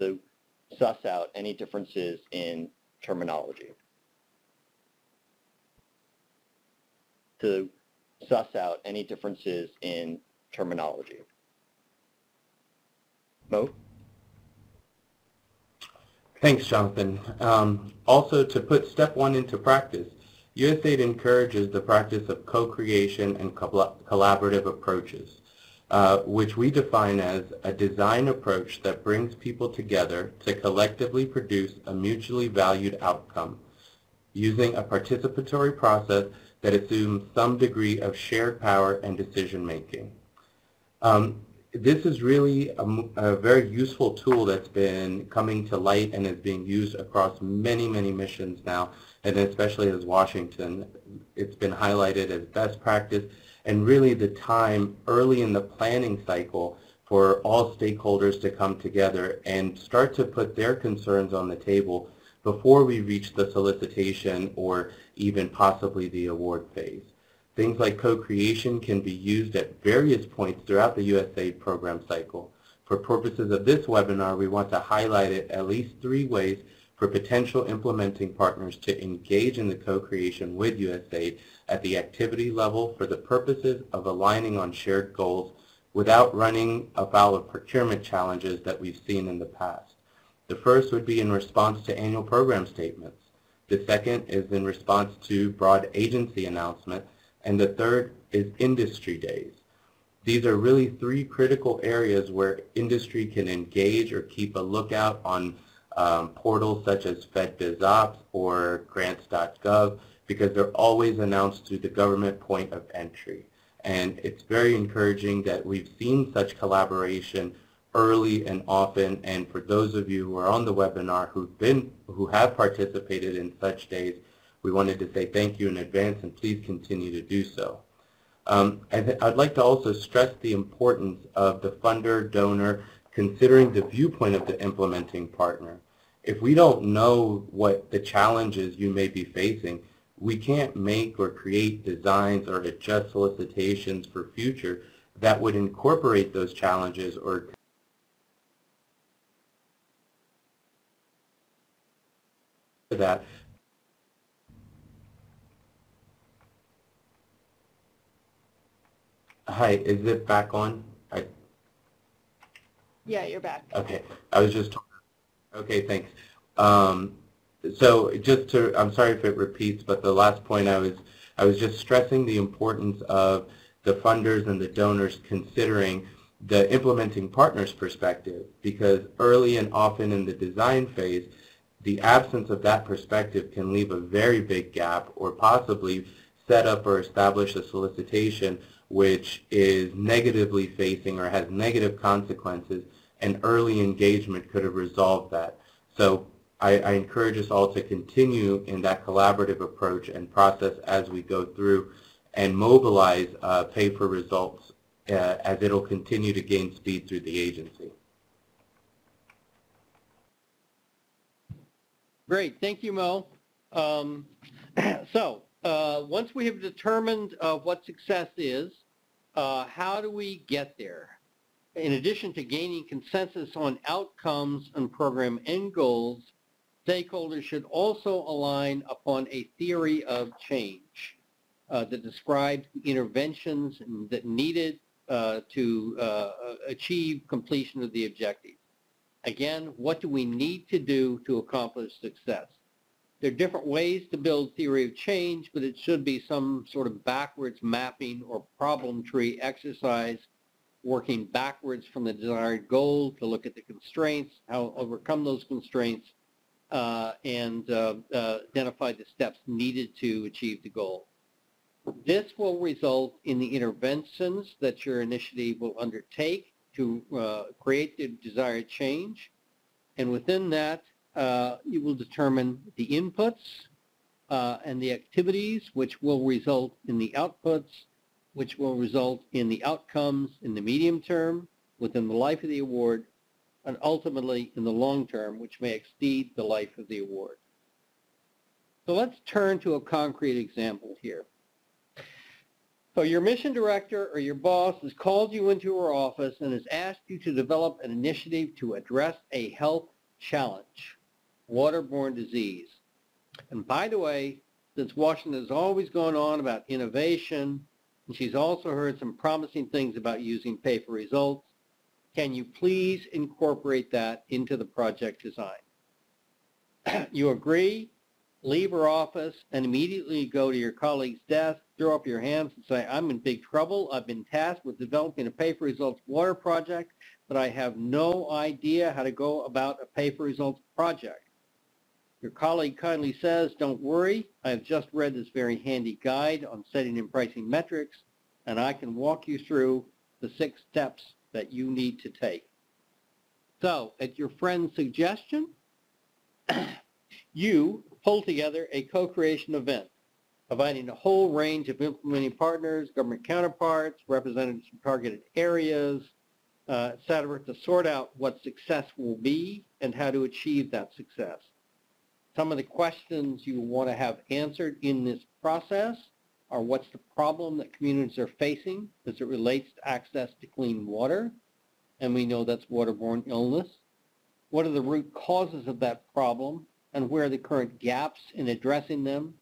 to suss out any differences in terminology. To suss out any differences in terminology. Mo? Thanks, Jonathan. Um, also, to put step one into practice, USAID encourages the practice of co-creation and collaborative approaches, uh, which we define as a design approach that brings people together to collectively produce a mutually valued outcome using a participatory process that assumes some degree of shared power and decision making. Um, this is really a, a, very useful tool that's been coming to light and is being used across many, many missions now, and especially as Washington. It's been highlighted as best practice and really the time early in the planning cycle for all stakeholders to come together and start to put their concerns on the table before we reach the solicitation or even possibly the award phase. Things like co-creation can be used at various points throughout the USAID program cycle. For purposes of this webinar, we want to highlight it at least three ways for potential implementing partners to engage in the co-creation with USAID at the activity level for the purposes of aligning on shared goals without running afoul of procurement challenges that we've seen in the past. The first would be in response to annual program statements. The second is in response to broad agency announcements and the third is industry days. These are really three critical areas where industry can engage or keep a lookout on um, portals such as FedBizOpps or grants.gov because they're always announced through the government point of entry. And it's very encouraging that we've seen such collaboration early and often. And for those of you who are on the webinar who've been, who have participated in such days, we wanted to say thank you in advance and please continue to do so. Um, I'd like to also stress the importance of the funder, donor, considering the viewpoint of the implementing partner. If we don't know what the challenges you may be facing, we can't make or create designs or adjust solicitations for future that would incorporate those challenges or that Hi, is it back on? I, Yeah, you're back. okay, I was just, okay, thanks. Um, so just to, I'm sorry if it repeats, but the last point I was, I was just stressing the importance of the funders and the donors considering the implementing partners perspective because early and often in the design phase, the absence of that perspective can leave a very big gap or possibly set up or establish a solicitation which is negatively facing or has negative consequences, and early engagement could have resolved that. So I, I, encourage us all to continue in that collaborative approach and process as we go through and mobilize uh, pay for results uh, as it'll continue to gain speed through the agency. Great, thank you, Mo. Um, so uh, once we have determined uh, what success is, uh, how do we get there? In addition to gaining consensus on outcomes and program end goals, stakeholders should also align upon a theory of change uh, that describes the interventions that needed uh, to uh, achieve completion of the objective. Again, what do we need to do to accomplish success? There are different ways to build theory of change, but it should be some sort of backwards mapping or problem tree exercise, working backwards from the desired goal to look at the constraints, how overcome those constraints, and uh, uh, identify the steps needed to achieve the goal. This will result in the interventions that your initiative will undertake to uh, create the desired change. And within that, uh, you will determine the inputs uh, and the activities which will result in the outputs, which will result in the outcomes in the medium term, within the life of the award, and ultimately in the long term, which may exceed the life of the award. So let's turn to a concrete example here. So your mission director or your boss has called you into her office and has asked you to develop an initiative to address a health challenge, waterborne disease. And by the way, since Washington has always gone on about innovation, and she's also heard some promising things about using pay for results, can you please incorporate that into the project design? you agree, leave her office, and immediately go to your colleague's desk, throw up your hands and say, I'm in big trouble. I've been tasked with developing a pay-for-results water project, but I have no idea how to go about a pay-for-results project. Your colleague kindly says, don't worry, I have just read this very handy guide on setting and pricing metrics, and I can walk you through the six steps that you need to take. So, at your friend's suggestion, you pull together a co-creation event, providing a whole range of implementing partners, government counterparts, representatives from targeted areas, uh, et cetera, to sort out what success will be and how to achieve that success. Some of the questions you want to have answered in this process are what's the problem that communities are facing as it relates to access to clean water? And we know that's waterborne illness. What are the root causes of that problem and where are the current gaps in addressing them?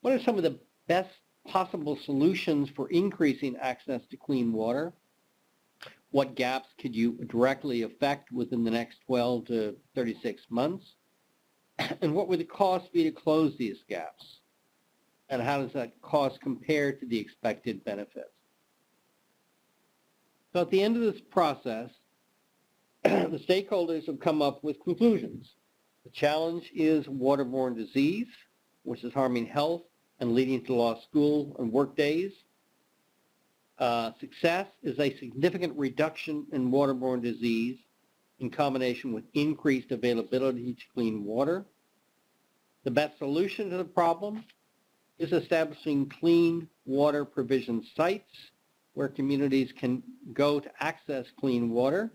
What are some of the best possible solutions for increasing access to clean water? What gaps could you directly affect within the next 12 to 36 months? And what would the cost be to close these gaps? And how does that cost compare to the expected benefits? So at the end of this process, the stakeholders have come up with conclusions. The challenge is waterborne disease, which is harming health and leading to lost school and work days. Uh, success is a significant reduction in waterborne disease in combination with increased availability to clean water. The best solution to the problem is establishing clean water provision sites where communities can go to access clean water.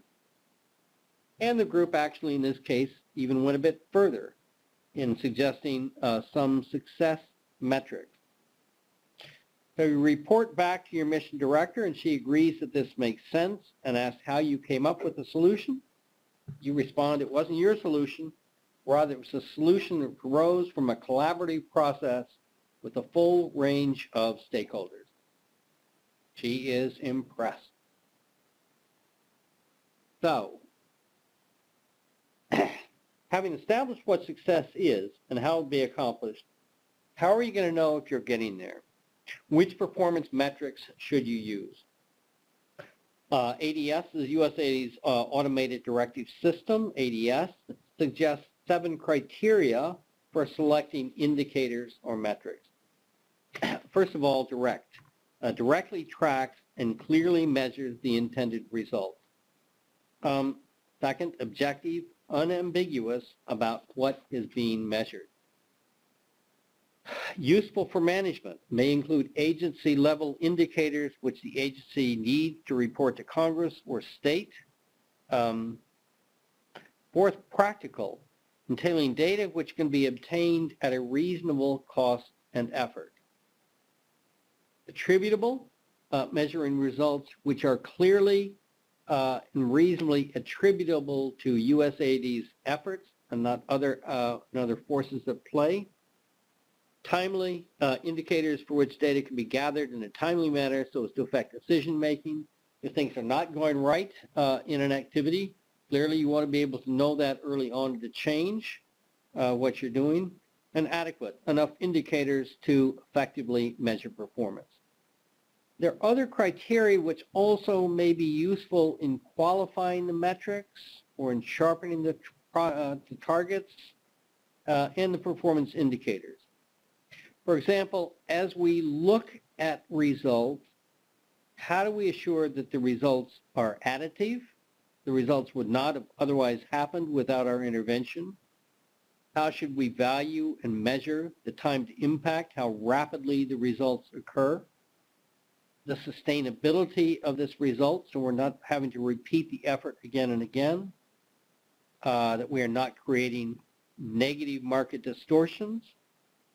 And the group actually in this case even went a bit further in suggesting uh, some success metrics. So you report back to your mission director and she agrees that this makes sense and asks how you came up with the solution. You respond it wasn't your solution, rather it was a solution that arose from a collaborative process with a full range of stakeholders. She is impressed. So, having established what success is and how it will be accomplished, how are you going to know if you're getting there? Which performance metrics should you use? Uh, ADS is USAID's uh, automated directive system, ADS, suggests seven criteria for selecting indicators or metrics. First of all, direct. Uh, directly tracks and clearly measures the intended result. Um, second, objective, unambiguous about what is being measured. Useful for management may include agency level indicators which the agency needs to report to Congress or state. Um, fourth, practical, entailing data which can be obtained at a reasonable cost and effort. Attributable, uh, measuring results which are clearly uh, and reasonably attributable to USAID's efforts and not other, uh, other forces at play. Timely uh, indicators for which data can be gathered in a timely manner so as to affect decision making. If things are not going right uh, in an activity, clearly you want to be able to know that early on to change uh, what you're doing. And adequate, enough indicators to effectively measure performance. There are other criteria which also may be useful in qualifying the metrics or in sharpening the, uh, the targets uh, and the performance indicators. For example, as we look at results, how do we assure that the results are additive? The results would not have otherwise happened without our intervention. How should we value and measure the time to impact, how rapidly the results occur? The sustainability of this result, so we're not having to repeat the effort again and again. Uh, that we are not creating negative market distortions.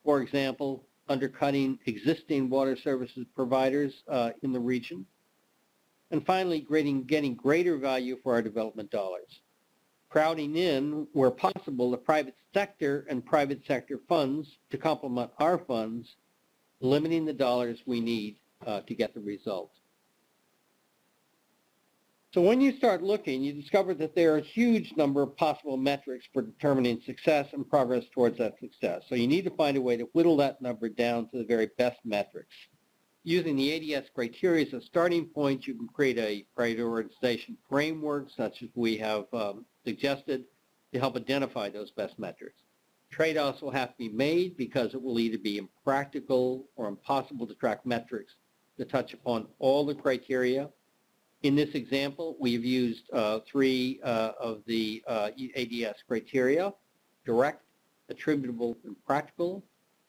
For example, undercutting existing water services providers uh, in the region. And finally, getting, getting greater value for our development dollars. Crowding in, where possible, the private sector and private sector funds to complement our funds, limiting the dollars we need uh, to get the result. So when you start looking, you discover that there are a huge number of possible metrics for determining success and progress towards that success. So you need to find a way to whittle that number down to the very best metrics. Using the ADS criteria as a starting point, you can create a prioritization framework, such as we have um, suggested, to help identify those best metrics. Trade-offs will have to be made because it will either be impractical or impossible to track metrics that touch upon all the criteria in this example, we've used uh, three uh, of the uh, ADS criteria, direct, attributable, and practical.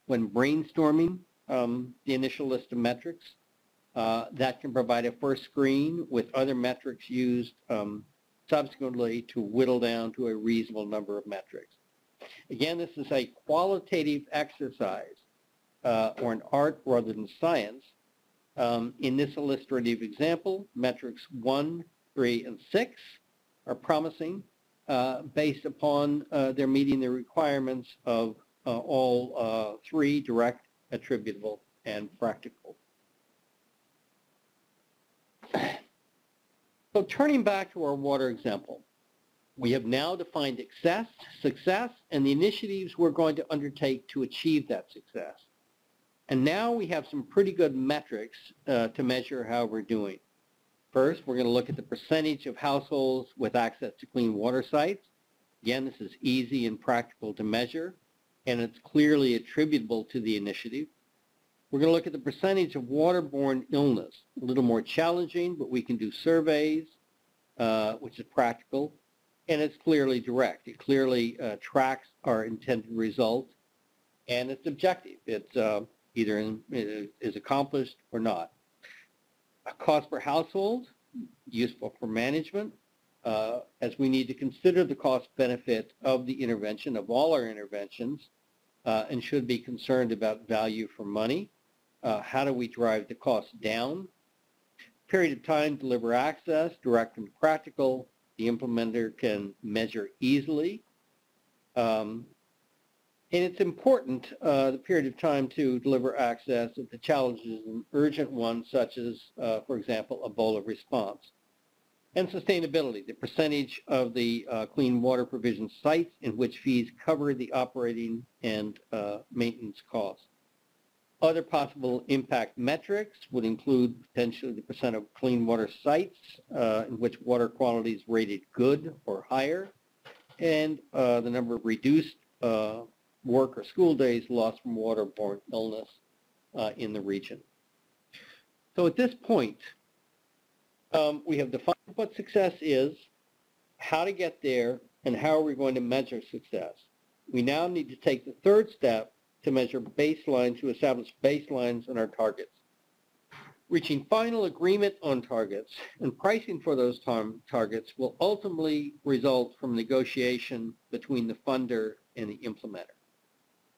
When brainstorming um, the initial list of metrics, uh, that can provide a first screen with other metrics used um, subsequently to whittle down to a reasonable number of metrics. Again, this is a qualitative exercise uh, or an art rather than science um, in this illustrative example, metrics 1, 3, and 6 are promising uh, based upon uh, their meeting the requirements of uh, all uh, three, direct, attributable, and practical. So turning back to our water example, we have now defined success, success, and the initiatives we're going to undertake to achieve that success. And now we have some pretty good metrics uh, to measure how we're doing. First, we're going to look at the percentage of households with access to clean water sites. Again, this is easy and practical to measure, and it's clearly attributable to the initiative. We're going to look at the percentage of waterborne illness. A little more challenging, but we can do surveys, uh, which is practical, and it's clearly direct. It clearly uh, tracks our intended result, and it's objective. It's uh, either in, is accomplished or not. A cost per household, useful for management, uh, as we need to consider the cost benefit of the intervention, of all our interventions, uh, and should be concerned about value for money. Uh, how do we drive the cost down? Period of time, deliver access, direct and practical. The implementer can measure easily. Um, and it's important, uh, the period of time to deliver access if the challenge is an urgent one, such as, uh, for example, Ebola response. And sustainability, the percentage of the uh, clean water provision sites in which fees cover the operating and uh, maintenance costs. Other possible impact metrics would include potentially the percent of clean water sites uh, in which water quality is rated good or higher, and uh, the number of reduced work or school days lost from waterborne illness uh, in the region. So at this point, um, we have defined what success is, how to get there, and how are we going to measure success. We now need to take the third step to measure baselines, to establish baselines and our targets. Reaching final agreement on targets and pricing for those targets will ultimately result from negotiation between the funder and the implementer.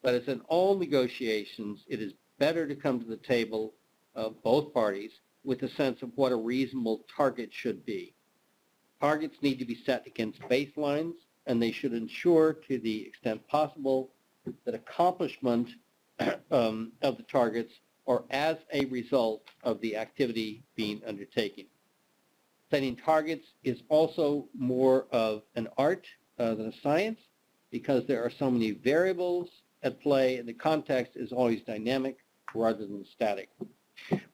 But as in all negotiations, it is better to come to the table of both parties with a sense of what a reasonable target should be. Targets need to be set against baselines, and they should ensure to the extent possible that accomplishment um, of the targets are as a result of the activity being undertaken. Setting targets is also more of an art uh, than a science because there are so many variables at play, and the context is always dynamic rather than static.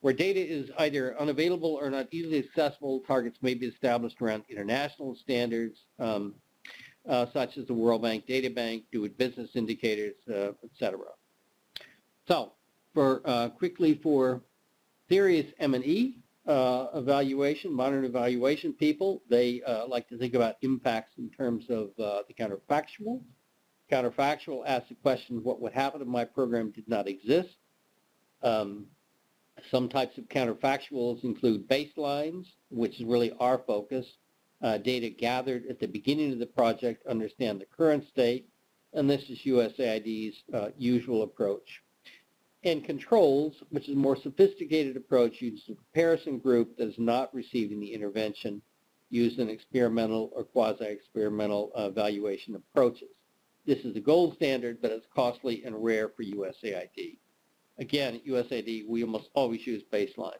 Where data is either unavailable or not easily accessible, targets may be established around international standards, um, uh, such as the World Bank Data Bank, Doing Business Indicators, uh, etc. So, for uh, quickly for serious M&E uh, evaluation, modern evaluation people, they uh, like to think about impacts in terms of uh, the counterfactual, Counterfactual asks the question, what would happen if my program did not exist? Um, some types of counterfactuals include baselines, which is really our focus, uh, data gathered at the beginning of the project, understand the current state, and this is USAID's uh, usual approach. and controls, which is a more sophisticated approach, uses a comparison group that is not receiving the intervention used in experimental or quasi-experimental uh, evaluation approaches. This is the gold standard, but it's costly and rare for USAID. Again, at USAID, we almost always use baseline.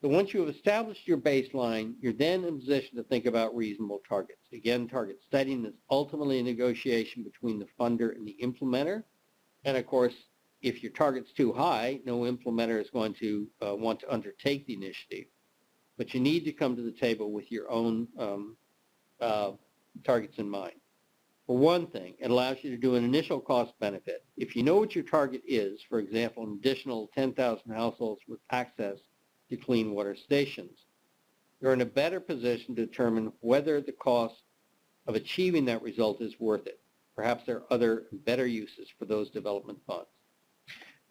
So once you have established your baseline, you're then in a position to think about reasonable targets. Again, target setting is ultimately a negotiation between the funder and the implementer. And of course, if your target's too high, no implementer is going to uh, want to undertake the initiative. But you need to come to the table with your own um, uh, targets in mind. For one thing, it allows you to do an initial cost benefit. If you know what your target is, for example, an additional 10,000 households with access to clean water stations, you're in a better position to determine whether the cost of achieving that result is worth it. Perhaps there are other better uses for those development funds.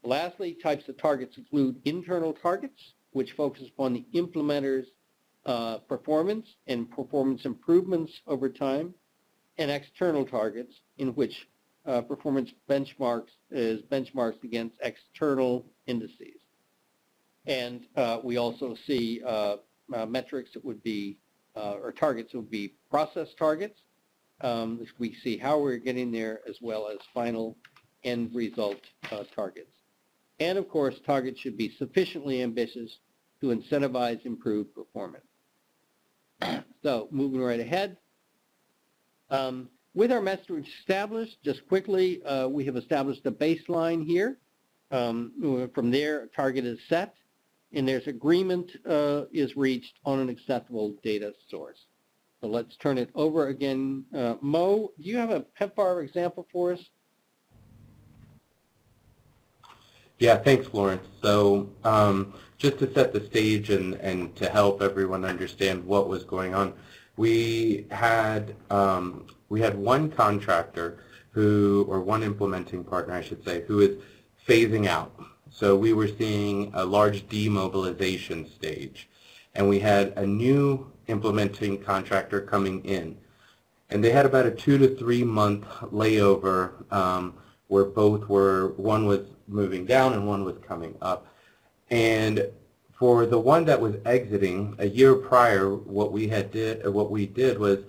Lastly, types of targets include internal targets, which focus upon the implementer's uh, performance and performance improvements over time, and external targets in which uh, performance benchmarks is benchmarks against external indices. And uh, we also see uh, uh, metrics that would be, uh, or targets would be process targets. Um, we see how we're getting there as well as final end result targets. And of course, targets should be sufficiently ambitious to incentivize improved performance. so moving right ahead. Um, with our message established, just quickly, uh, we have established a baseline here. Um, from there, a target is set, and there's agreement uh, is reached on an acceptable data source. So let's turn it over again. Uh, Mo, do you have a PEPFAR example for us? Yeah, thanks, Lawrence. So um, just to set the stage and, and to help everyone understand what was going on, we had um, we had one contractor who, or one implementing partner, I should say, who is phasing out. So we were seeing a large demobilization stage, and we had a new implementing contractor coming in, and they had about a two to three month layover um, where both were one was moving down and one was coming up. And for the one that was exiting a year prior, what we had did what we did was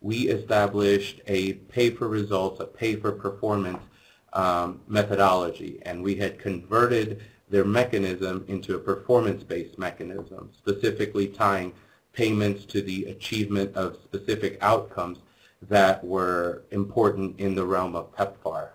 we established a pay for results, a pay for performance um, methodology, and we had converted their mechanism into a performance-based mechanism, specifically tying payments to the achievement of specific outcomes that were important in the realm of PEPFAR.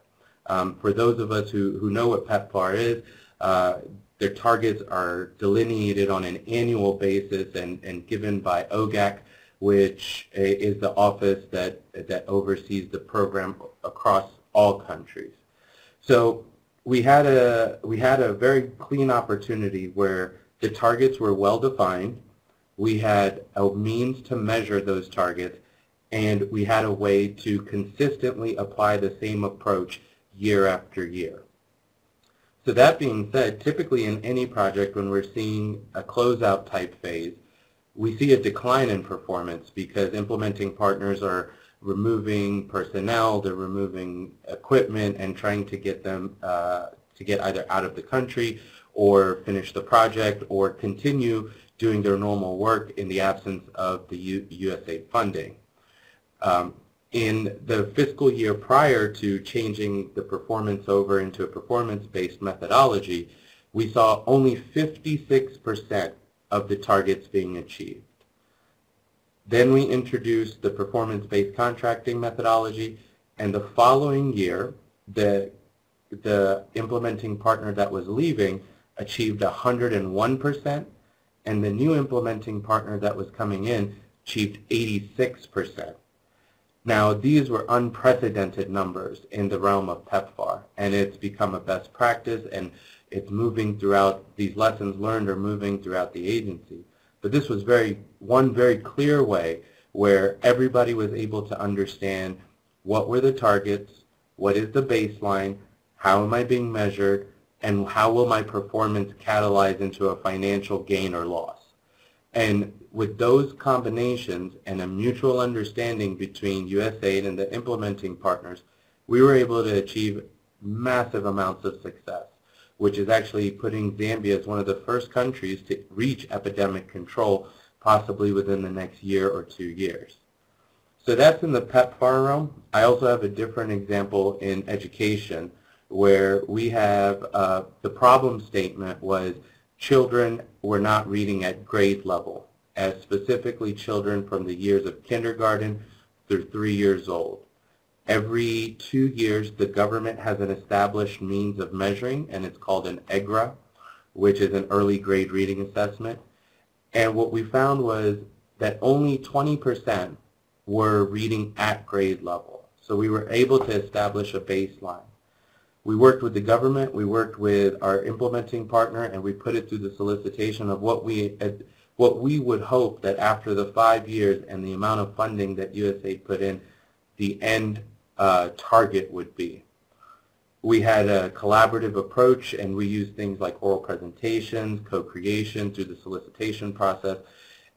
Um, for those of us who, who know what PEPFAR is, uh, their targets are delineated on an annual basis and, and given by OGAC, which eh, is the office that, that oversees the program across all countries. So we had a we had a very clean opportunity where the targets were well defined. We had a means to measure those targets, and we had a way to consistently apply the same approach year after year. So that being said, typically in any project when we're seeing a closeout type phase, we see a decline in performance because implementing partners are removing personnel, they're removing equipment and trying to get them uh, to get either out of the country or finish the project or continue doing their normal work in the absence of the U USAID funding. Um, in the fiscal year prior to changing the performance over into a performance-based methodology, we saw only 56% of the targets being achieved. Then we introduced the performance-based contracting methodology, and the following year, the, the implementing partner that was leaving achieved 101%, and the new implementing partner that was coming in achieved 86%. Now, these were unprecedented numbers in the realm of PEPFAR, and it's become a best practice, and it's moving throughout, these lessons learned are moving throughout the agency. But this was very one very clear way where everybody was able to understand what were the targets, what is the baseline, how am I being measured, and how will my performance catalyze into a financial gain or loss. And with those combinations and a mutual understanding between USAID and the implementing partners, we were able to achieve massive amounts of success. which is actually putting Zambia as one of the first countries to reach epidemic control, possibly within the next year or two years. So that's in the PEPFAR realm. I also have a different example in education where we have uh, the problem statement was children were not reading at grade level, as specifically children from the years of kindergarten through three years old. Every two years, the government has an established means of measuring, and it's called an EGRA, which is an early grade reading assessment. And what we found was that only 20% were reading at grade level. So we were able to establish a baseline. We worked with the government, we worked with our implementing partner, and we put it through the solicitation of what we what we would hope that after the five years and the amount of funding that USAID put in, the end uh, target would be. We had a collaborative approach and we used things like oral presentations, co-creation through the solicitation process,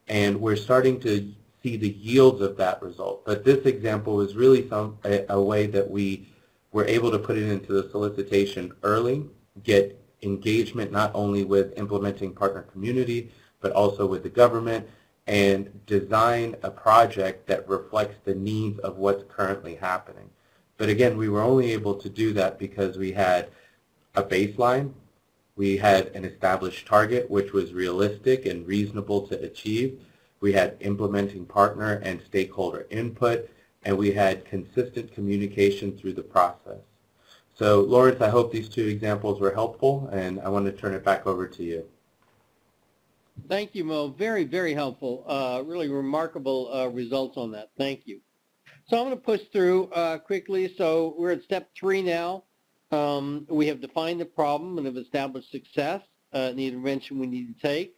and we're starting to see the yields of that result. But this example was really some, a, a way that we were able to put it into the solicitation early, get engagement not only with implementing partner community, but also with the government, and design a project that reflects the needs of what's currently happening. But again, we were only able to do that because we had a baseline, we had an established target which was realistic and reasonable to achieve, we had implementing partner and stakeholder input, and we had consistent communication through the process. So Lawrence, I hope these two examples were helpful, and I want to turn it back over to you. Thank you, Mo. Very, very helpful. Uh, really remarkable uh, results on that. Thank you. So I'm going to push through uh, quickly. So we're at step three now. Um, we have defined the problem and have established success uh, in the intervention we need to take.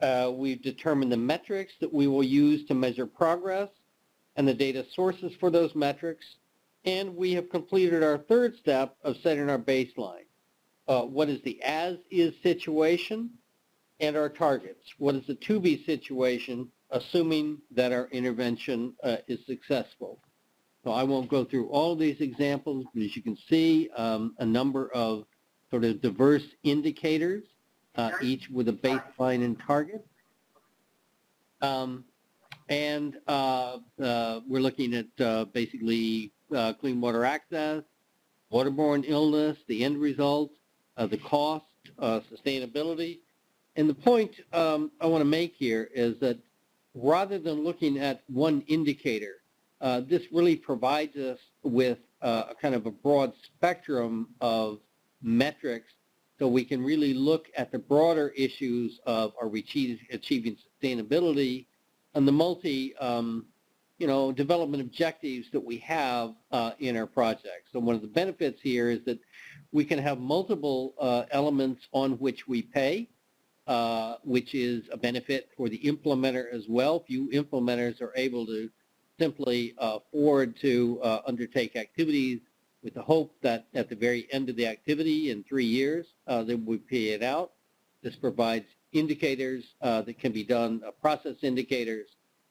Uh, we've determined the metrics that we will use to measure progress and the data sources for those metrics. And we have completed our third step of setting our baseline. Uh, what is the as-is situation? And our targets. What is the to-be situation, assuming that our intervention uh, is successful? So I won't go through all these examples, but as you can see, um, a number of sort of diverse indicators, uh, each with a baseline and target. Um, and uh, uh we're looking at uh, basically uh, clean water access, waterborne illness, the end result, the cost, sustainability, and the point um, I want to make here is that rather than looking at one indicator, uh, this really provides us with uh, a kind of a broad spectrum of metrics so we can really look at the broader issues of are we achieving sustainability and the multi um, you know, development objectives that we have uh, in our projects. So one of the benefits here is that we can have multiple uh, elements on which we pay uh, which is a benefit for the implementer as well. Few implementers are able to simply uh, afford to uh, undertake activities with the hope that at the very end of the activity in three years, uh, they will pay it out. This provides indicators uh, that can be done, uh, process indicators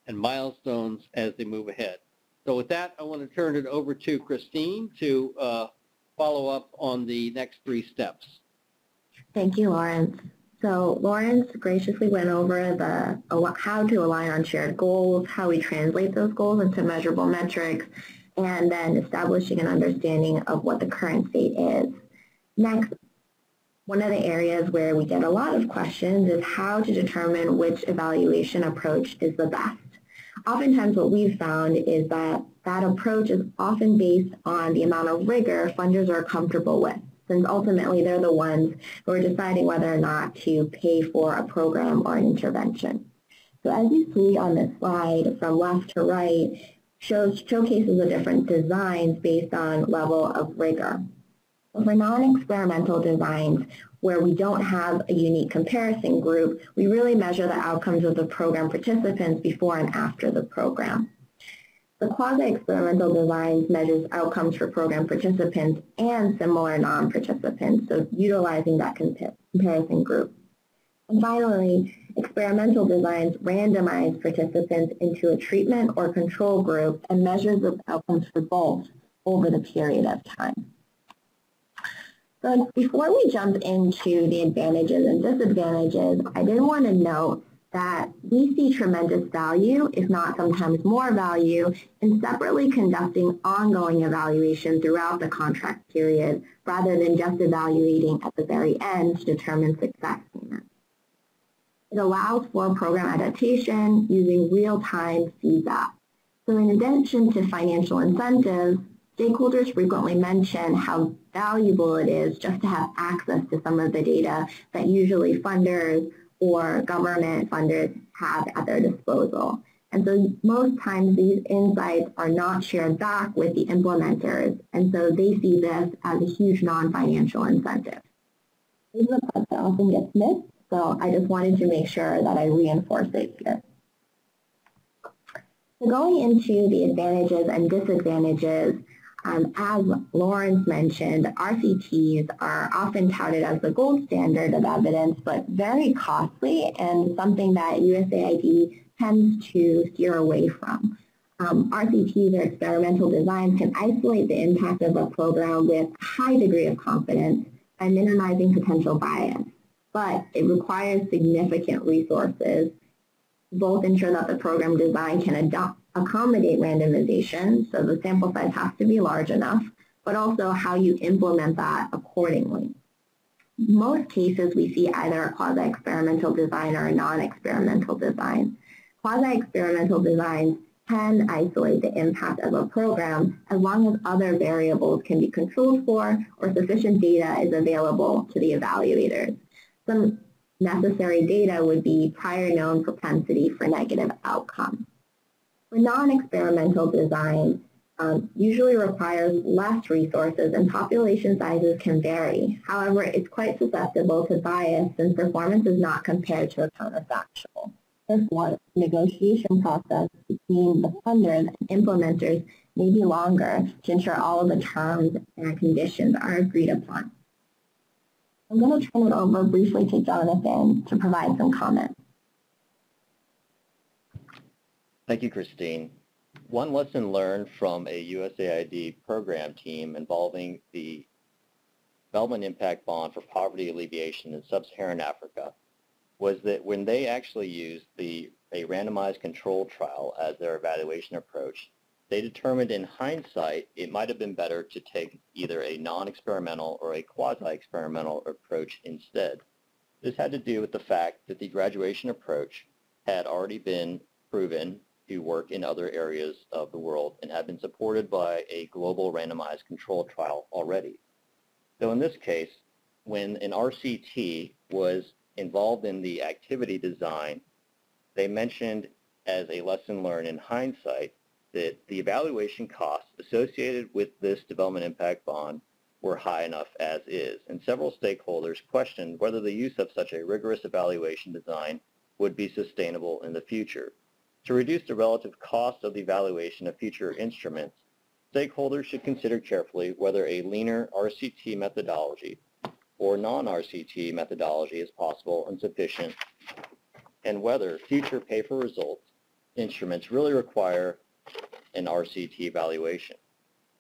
and milestones as they move ahead. So with that, I want to turn it over to Christine to follow up on the next three steps. Thank you, Lawrence. So Lawrence graciously went over the uh, how to align on shared goals, how we translate those goals into measurable metrics, and then establishing an understanding of what the current state is. Next, one of the areas where we get a lot of questions is how to determine which evaluation approach is the best. Oftentimes what we've found is that that approach is often based on the amount of rigor funders are comfortable with since ultimately they're the ones who are deciding whether or not to pay for a program or an intervention. So as you see on this slide from left to right, shows showcases the different designs based on level of rigor. For non-experimental designs, where we don't have a unique comparison group, we really measure the outcomes of the program participants before and after the program. The quasi-experimental design measures outcomes for program participants and similar non-participants, so utilizing that comparison group. And finally, experimental designs randomize participants into a treatment or control group and measures the outcomes for both over the period of time. So before we jump into the advantages and disadvantages, I did want to note that we see tremendous value, if not sometimes more value, in separately conducting ongoing evaluation throughout the contract period rather than just evaluating at the very end to determine success payment. It allows for program adaptation using real-time feedback. So in addition to financial incentives, stakeholders frequently mention how valuable it is just to have access to some of the data that usually funders or government funders have at their disposal. And so most times these insights are not shared back with the implementers, and so they see this as a huge non-financial incentive. This is a part that often gets missed, so I just wanted to make sure that I reinforce it here. So going into the advantages and disadvantages, um, as Lawrence mentioned, RCTs are often touted as the gold standard of evidence, but very costly and something that USAID tends to steer away from. Um, RCTs or experimental designs can isolate the impact of a program with a high degree of confidence by minimizing potential bias, but it requires significant resources both ensure that the program design can adopt, accommodate randomization, so the sample size has to be large enough, but also how you implement that accordingly. Most cases we see either a quasi-experimental design or a non-experimental design. Quasi-experimental designs can isolate the impact of a program as long as other variables can be controlled for or sufficient data is available to the evaluators. Some necessary data would be prior known propensity for negative outcomes. For non-experimental design, um, usually requires less resources and population sizes can vary. However, it's quite susceptible to bias since performance is not compared to a counterfactual. Therefore, the negotiation process between the funders and implementers may be longer to ensure all of the terms and conditions are agreed upon. I'm going to turn it over briefly to Jonathan to provide some comments. Thank you, Christine. One lesson learned from a USAID program team involving the Development Impact Bond for Poverty Alleviation in Sub-Saharan Africa was that when they actually used the, a randomized control trial as their evaluation approach, they determined in hindsight it might have been better to take either a non-experimental or a quasi-experimental approach instead. This had to do with the fact that the graduation approach had already been proven to work in other areas of the world and have been supported by a global randomized control trial already. So in this case, when an RCT was involved in the activity design, they mentioned as a lesson learned in hindsight that the evaluation costs associated with this development impact bond were high enough as is, and several stakeholders questioned whether the use of such a rigorous evaluation design would be sustainable in the future. To reduce the relative cost of the evaluation of future instruments, stakeholders should consider carefully whether a leaner RCT methodology or non-RCT methodology is possible and sufficient, and whether future pay-for-results instruments really require an RCT evaluation.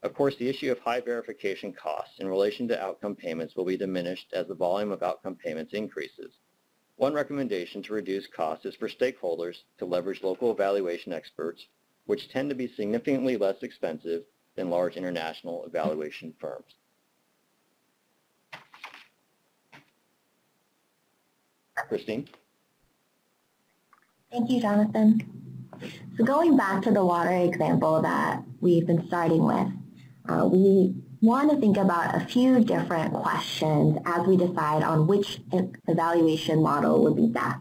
Of course, the issue of high verification costs in relation to outcome payments will be diminished as the volume of outcome payments increases. One recommendation to reduce costs is for stakeholders to leverage local evaluation experts, which tend to be significantly less expensive than large international evaluation firms. Christine? Thank you, Jonathan. So going back to the water example that we've been starting with, uh, we want to think about a few different questions as we decide on which evaluation model would be best.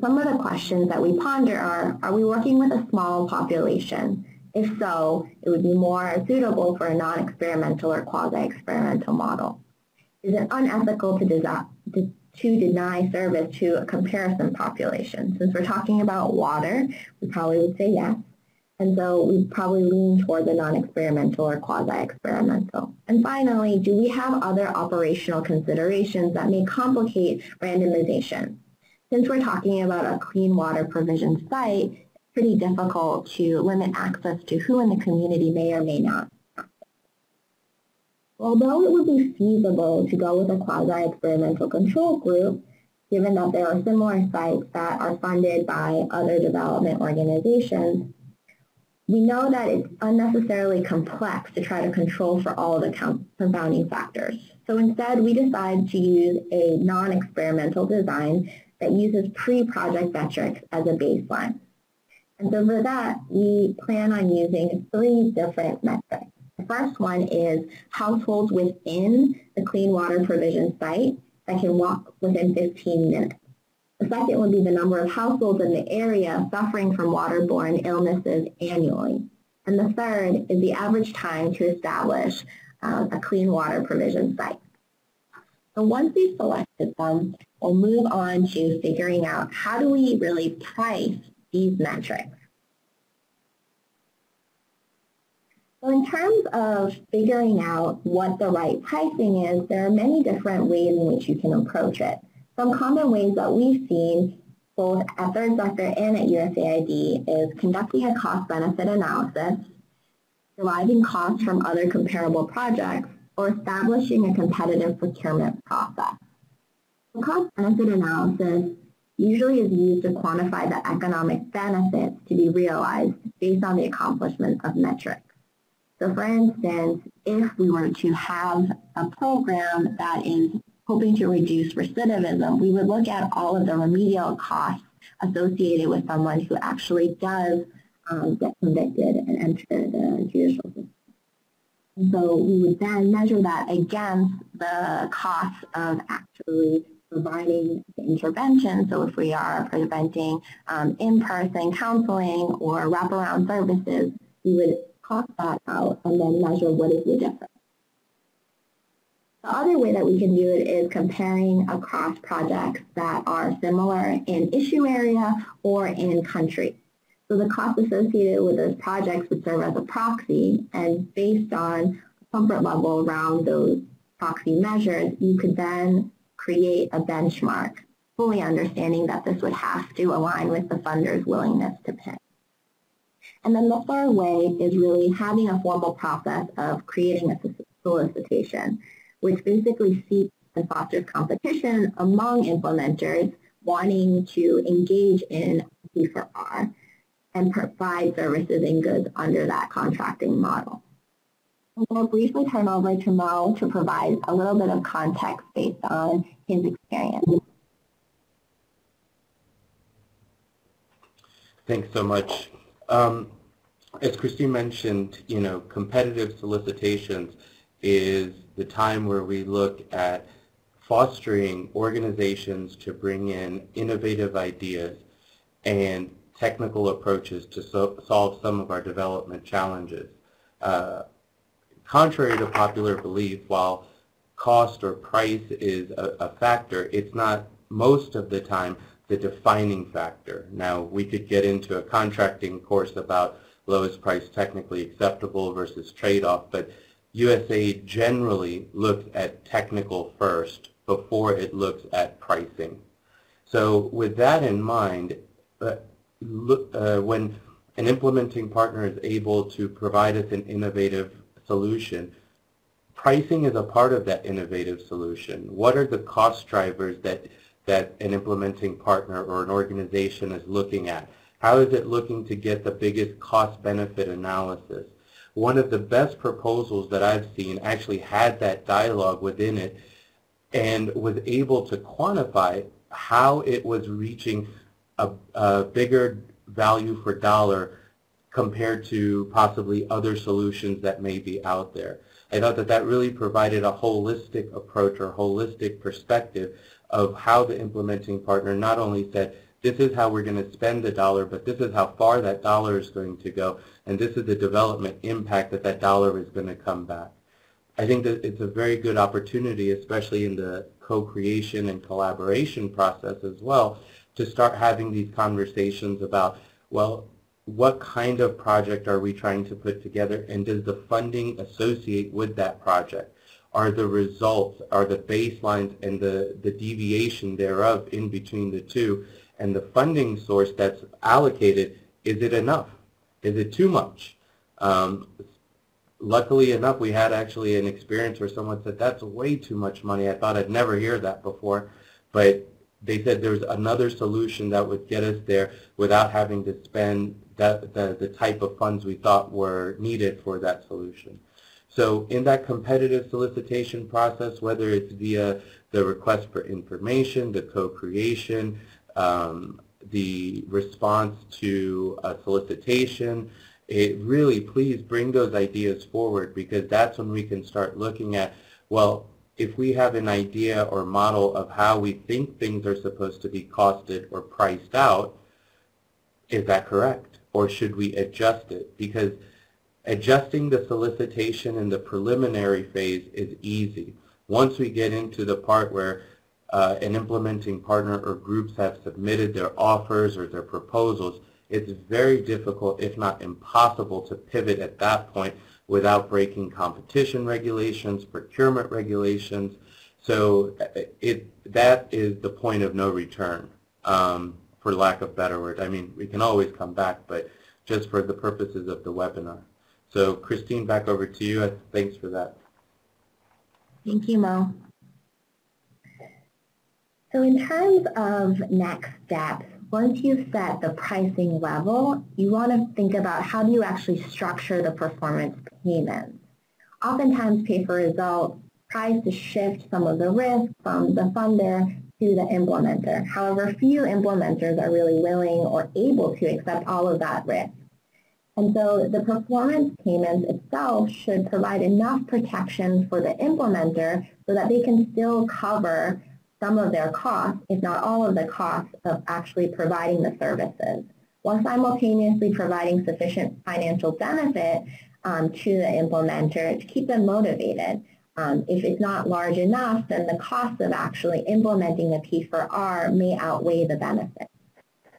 Some of the questions that we ponder are, are we working with a small population? If so, it would be more suitable for a non-experimental or quasi-experimental model. Is it unethical to, to to deny service to a comparison population. Since we're talking about water, we probably would say yes. And so we probably lean toward the non-experimental or quasi-experimental. And finally, do we have other operational considerations that may complicate randomization? Since we're talking about a clean water provision site, it's pretty difficult to limit access to who in the community may or may not Although it would be feasible to go with a quasi-experimental control group, given that there are similar sites that are funded by other development organizations, we know that it's unnecessarily complex to try to control for all of the confounding factors. So instead, we decided to use a non-experimental design that uses pre-project metrics as a baseline. And so for that, we plan on using three different metrics. The first one is households within the clean water provision site that can walk within 15 minutes. The second would be the number of households in the area suffering from waterborne illnesses annually. And the third is the average time to establish uh, a clean water provision site. So once we've selected them, we'll move on to figuring out how do we really price these metrics. So in terms of figuring out what the right pricing is, there are many different ways in which you can approach it. Some common ways that we've seen both at third sector and at USAID is conducting a cost-benefit analysis, deriving costs from other comparable projects, or establishing a competitive procurement process. The cost-benefit analysis usually is used to quantify the economic benefits to be realized based on the accomplishment of metrics. So for instance, if we were to have a program that is hoping to reduce recidivism, we would look at all of the remedial costs associated with someone who actually does um, get convicted and enter the judicial system. So we would then measure that against the cost of actually providing the intervention. So if we are preventing um, in-person counseling or wraparound services, we would cost that out and then measure what is the difference. The other way that we can do it is comparing across projects that are similar in issue area or in country. So the cost associated with those projects would serve as a proxy, and based on comfort level around those proxy measures, you could then create a benchmark, fully understanding that this would have to align with the funder's willingness to pay. And then the third way is really having a formal process of creating a solicitation, which basically seeks and fosters competition among implementers wanting to engage in P4R and provide services and goods under that contracting model. I'm going to briefly turn over to Mo to provide a little bit of context based on his experience. Thanks so much. Um, as Christine mentioned, you know, competitive solicitations is the time where we look at fostering organizations to bring in innovative ideas and technical approaches to so solve some of our development challenges. Uh, contrary to popular belief, while cost or price is a, a factor, it's not most of the time the defining factor. Now, we could get into a contracting course about lowest price technically acceptable versus trade-off, but USAID generally looks at technical first before it looks at pricing. So with that in mind, uh, look, uh, when an implementing partner is able to provide us an innovative solution, pricing is a part of that innovative solution. What are the cost drivers that, that an implementing partner or an organization is looking at? How is it looking to get the biggest cost-benefit analysis? One of the best proposals that I've seen actually had that dialogue within it and was able to quantify how it was reaching a, a bigger value for dollar compared to possibly other solutions that may be out there. I thought that that really provided a holistic approach or holistic perspective of how the implementing partner not only said, this is how we're going to spend the dollar, but this is how far that dollar is going to go, and this is the development impact that that dollar is going to come back. I think that it's a very good opportunity, especially in the co-creation and collaboration process as well, to start having these conversations about, well, what kind of project are we trying to put together, and does the funding associate with that project? Are the results, are the baselines and the, the deviation thereof in between the two and the funding source that's allocated, is it enough? Is it too much? Um, luckily enough, we had actually an experience where someone said, that's way too much money. I thought I'd never hear that before. But they said there's another solution that would get us there without having to spend that, the, the type of funds we thought were needed for that solution. So in that competitive solicitation process, whether it's via the request for information, the co-creation, um, the response to a solicitation, it really please bring those ideas forward because that's when we can start looking at, well, if we have an idea or model of how we think things are supposed to be costed or priced out, is that correct? Or should we adjust it? Because adjusting the solicitation in the preliminary phase is easy. Once we get into the part where uh, an implementing partner or groups have submitted their offers or their proposals, it's very difficult, if not impossible, to pivot at that point without breaking competition regulations, procurement regulations. So uh, it, that is the point of no return, um, for lack of better word. I mean, we can always come back, but just for the purposes of the webinar. So Christine, back over to you. Thanks for that. Thank you, Mo. So in terms of next steps, once you've set the pricing level, you want to think about how do you actually structure the performance payments. Oftentimes pay for results tries to shift some of the risk from the funder to the implementer. However, few implementers are really willing or able to accept all of that risk. And so the performance payments itself should provide enough protection for the implementer so that they can still cover some of their costs, if not all of the costs of actually providing the services, while simultaneously providing sufficient financial benefit um, to the implementer to keep them motivated. Um, if it's not large enough, then the cost of actually implementing the P4R may outweigh the benefit.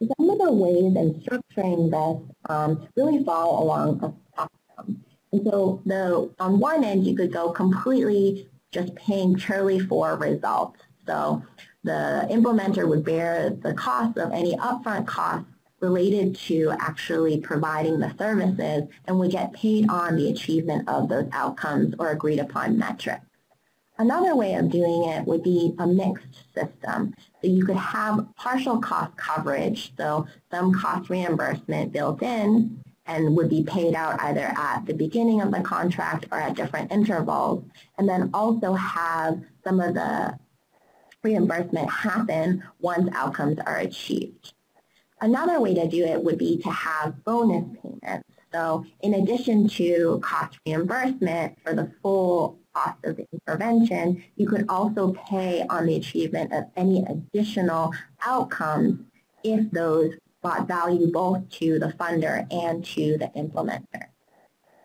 Some of the ways in structuring this um, really fall along a spectrum. And so the, on one end, you could go completely just paying purely for results. So the implementer would bear the cost of any upfront costs related to actually providing the services and would get paid on the achievement of those outcomes or agreed upon metrics. Another way of doing it would be a mixed system. So you could have partial cost coverage, so some cost reimbursement built in and would be paid out either at the beginning of the contract or at different intervals, and then also have some of the reimbursement happen once outcomes are achieved. Another way to do it would be to have bonus payments. So in addition to cost reimbursement for the full cost of the intervention, you could also pay on the achievement of any additional outcomes if those brought value both to the funder and to the implementer.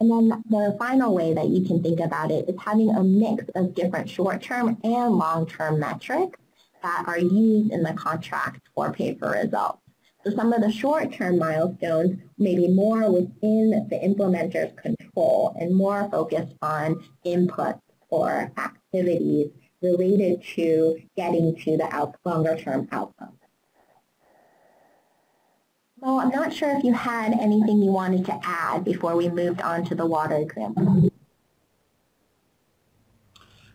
And then the final way that you can think about it is having a mix of different short-term and long-term metrics that are used in the contract for pay for results. So some of the short-term milestones may be more within the implementer's control and more focused on inputs or activities related to getting to the longer-term outcomes. Well, I'm not sure if you had anything you wanted to add before we moved on to the water example.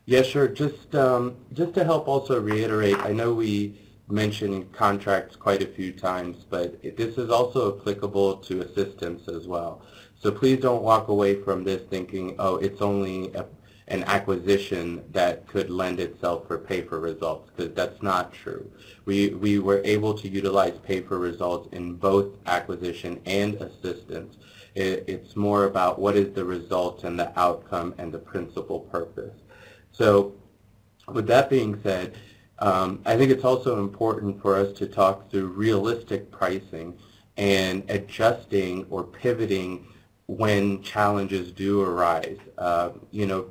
Yeah, sure. Just um, just to help also reiterate, I know we mentioned contracts quite a few times, but this is also applicable to assistance as well. So please don't walk away from this thinking, oh, it's only a, an acquisition that could lend itself for pay for results, because that's not true. We, we were able to utilize pay for results in both acquisition and assistance. It, it's more about what is the result and the outcome and the principal purpose. So with that being said, um, I think it's also important for us to talk through realistic pricing and adjusting or pivoting when challenges do arise. Uh, you know,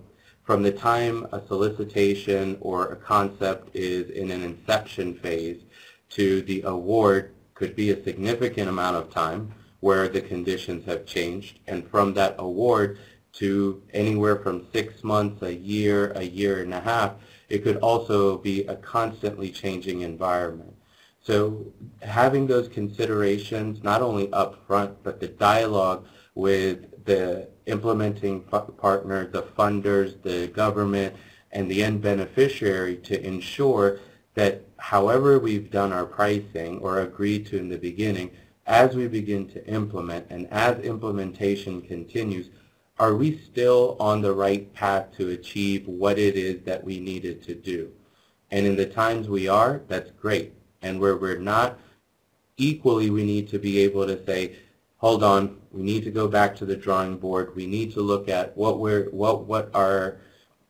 from the time a solicitation or a concept is in an inception phase to the award could be a significant amount of time where the conditions have changed. And from that award to anywhere from six months, a year, a year and a half, it could also be a constantly changing environment. So having those considerations, not only up front, but the dialogue with the implementing partner, the funders, the government, and the end beneficiary to ensure that however we've done our pricing or agreed to in the beginning, as we begin to implement and as implementation continues, are we still on the right path to achieve what it is that we needed to do? And in the times we are, that's great. And where we're not, equally we need to be able to say, hold on, we need to go back to the drawing board. We need to look at what we're what what our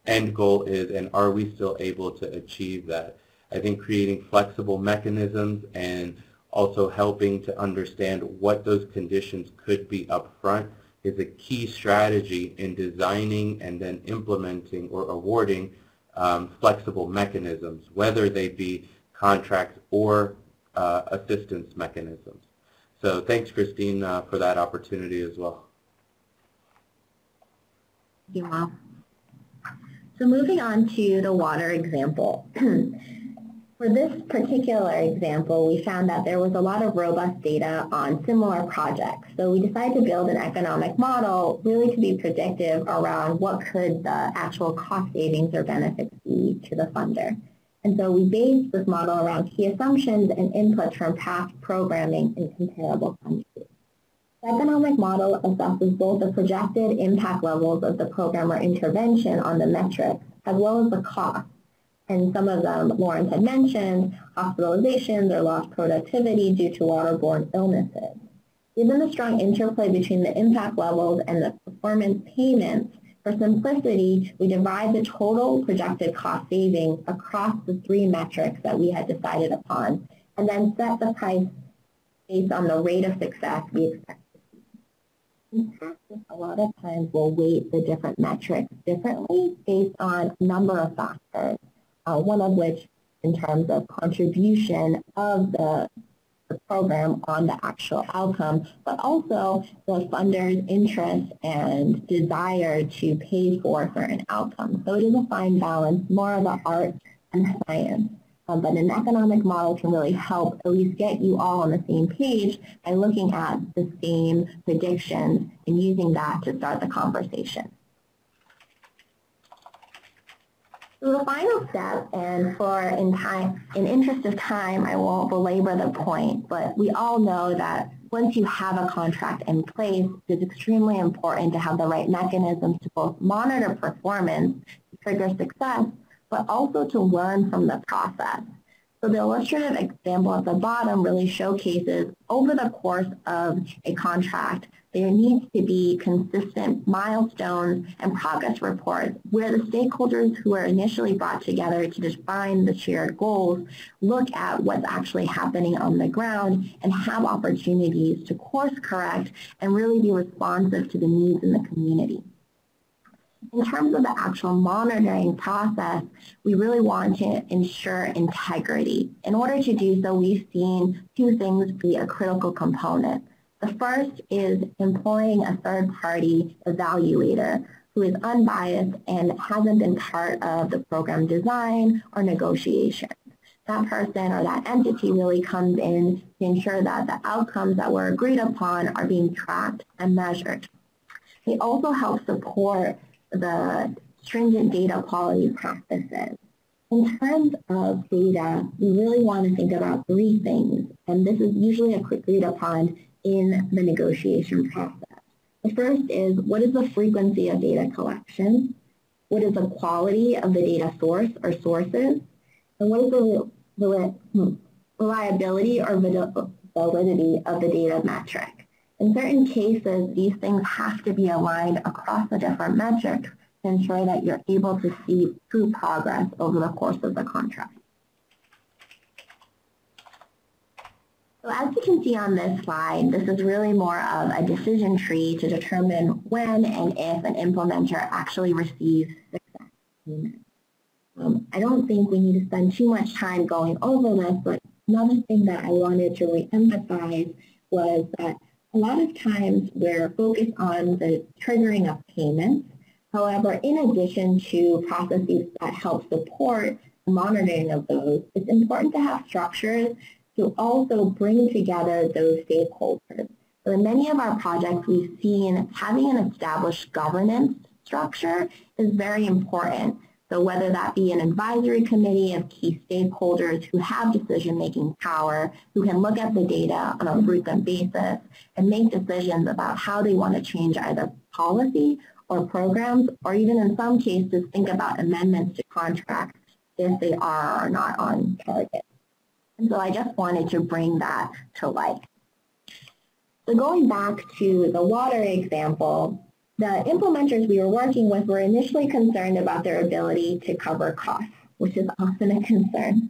end goal is and are we still able to achieve that. I think creating flexible mechanisms and also helping to understand what those conditions could be up front is a key strategy in designing and then implementing or awarding um, flexible mechanisms, whether they be contracts or uh, assistance mechanisms. So thanks, Christine, uh, for that opportunity as well. Thank you, Mo. So moving on to the water example. For this particular example, we found that there was a lot of robust data on similar projects. So we decided to build an economic model really to be predictive around what could the actual cost savings or benefits be to the funder. And so we based this model around key assumptions and inputs from past programming in comparable countries. The economic model assesses both the projected impact levels of the program or intervention on the metrics, as well as the cost and some of them Lawrence had mentioned, hospitalizations or lost productivity due to waterborne illnesses. Given the strong interplay between the impact levels and the performance payments, for simplicity, we divide the total projected cost savings across the three metrics that we had decided upon, and then set the price based on the rate of success we expect to see. In practice, a lot of times we'll weight the different metrics differently based on a number of factors uh, one of which in terms of contribution of the, the program on the actual outcome, but also the funder's interest and desire to pay for certain outcomes. So it is a fine balance, more of an art and science. Um, but an economic model can really help at least get you all on the same page by looking at the same predictions and using that to start the conversation. So the final step, and for in time, in interest of time, I won't belabor the point, but we all know that once you have a contract in place, it's extremely important to have the right mechanisms to both monitor performance, trigger success, but also to learn from the process. So the illustrative example at the bottom really showcases over the course of a contract, there needs to be consistent milestones and progress reports where the stakeholders who are initially brought together to define the shared goals look at what's actually happening on the ground and have opportunities to course correct and really be responsive to the needs in the community. In terms of the actual monitoring process, we really want to ensure integrity. In order to do so, we've seen two things be a critical component. The first is employing a third-party evaluator who is unbiased and hasn't been part of the program design or negotiation. That person or that entity really comes in to ensure that the outcomes that were agreed upon are being tracked and measured. They also help support the stringent data quality practices. In terms of data, we really want to think about three things, and this is usually agreed upon in the negotiation process. The first is what is the frequency of data collection? What is the quality of the data source or sources? And what is the hmm, reliability or validity of the data metric? In certain cases, these things have to be aligned across the different metrics to ensure that you're able to see true progress over the course of the contract. So as you can see on this slide, this is really more of a decision tree to determine when and if an implementer actually receives success payment. Um, I don't think we need to spend too much time going over this, but another thing that I wanted to re-emphasize was that a lot of times we're focused on the triggering of payments. However, in addition to processes that help support monitoring of those, it's important to have structures to also bring together those stakeholders. So in many of our projects, we've seen having an established governance structure is very important. So whether that be an advisory committee of key stakeholders who have decision-making power, who can look at the data on a frequent basis and make decisions about how they want to change either policy or programs, or even in some cases think about amendments to contracts if they are or not on target. And so I just wanted to bring that to light. So going back to the water example, the implementers we were working with were initially concerned about their ability to cover costs, which is often a concern,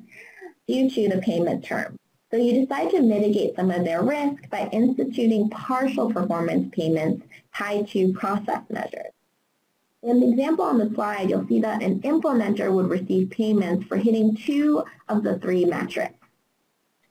due to the payment term. So you decide to mitigate some of their risk by instituting partial performance payments tied to process measures. In the example on the slide, you'll see that an implementer would receive payments for hitting two of the three metrics.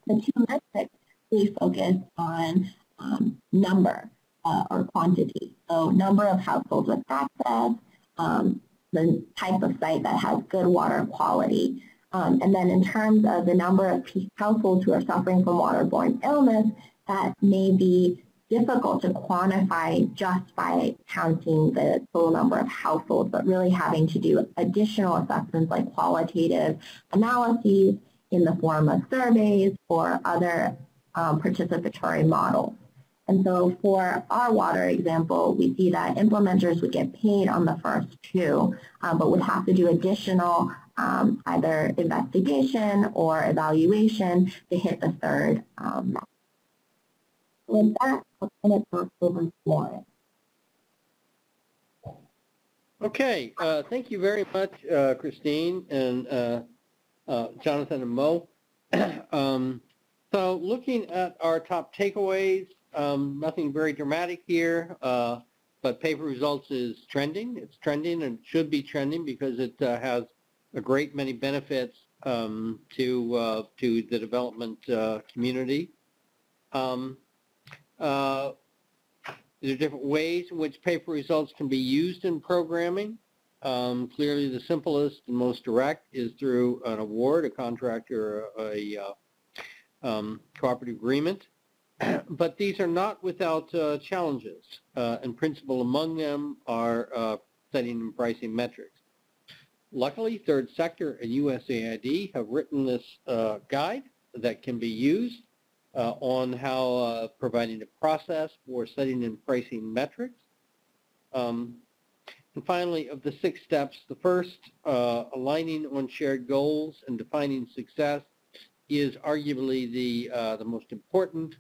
The two metrics really focus on um, number uh, or quantity. So number of households with access, um, the type of site that has good water quality. Um, and then in terms of the number of households who are suffering from waterborne illness, that may be difficult to quantify just by counting the total number of households, but really having to do additional assessments like qualitative analyses in the form of surveys or other um, participatory models. And so for our water example, we see that implementers would get paid on the first two, um, but would have to do additional um, either investigation or evaluation to hit the third. Um, with that, I'll turn it back over to Lawrence. Okay, uh, thank you very much, uh, Christine and uh, uh Jonathan and Mo. um, so looking at our top takeaways, um, nothing very dramatic here, uh, but pay for results is trending. It's trending and should be trending because it uh, has a great many benefits um, to uh, to the development uh, community. Um, there are different ways in which pay for results can be used in programming. Um, clearly, the simplest and most direct is through an award, a contract, or a, a uh, um, cooperative agreement. but these are not without uh, challenges, uh, and principal among them are uh, setting and pricing metrics. Luckily, Third Sector and USAID have written this uh, guide that can be used on how providing a process for setting and pricing metrics. Um, and finally, of the six steps, the first, aligning on shared goals and defining success, is arguably the, the most important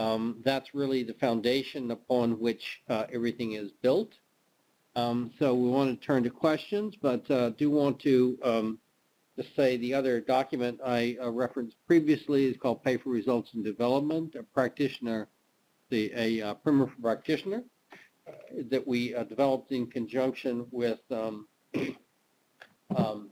um, that's really the foundation upon which uh, everything is built. Um, so we want to turn to questions, but uh, do want to um, just say the other document I uh, referenced previously is called Pay for Results in Development, a practitioner, the, a uh, primer for practitioner uh, that we uh, developed in conjunction with um, um,